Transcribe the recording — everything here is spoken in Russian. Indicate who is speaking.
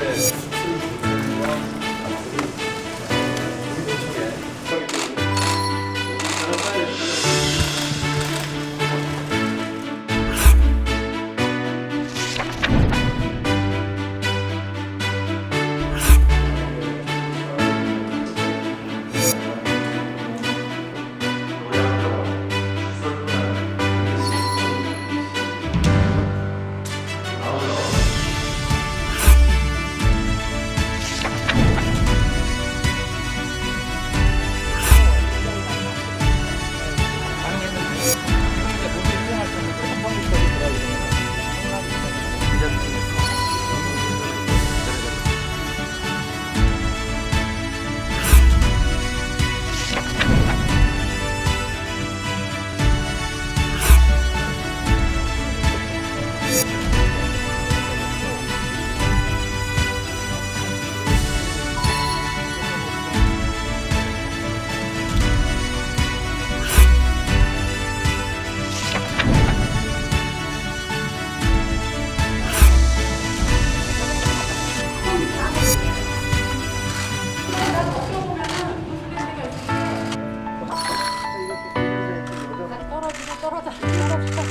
Speaker 1: gracias. народ, народ, народ.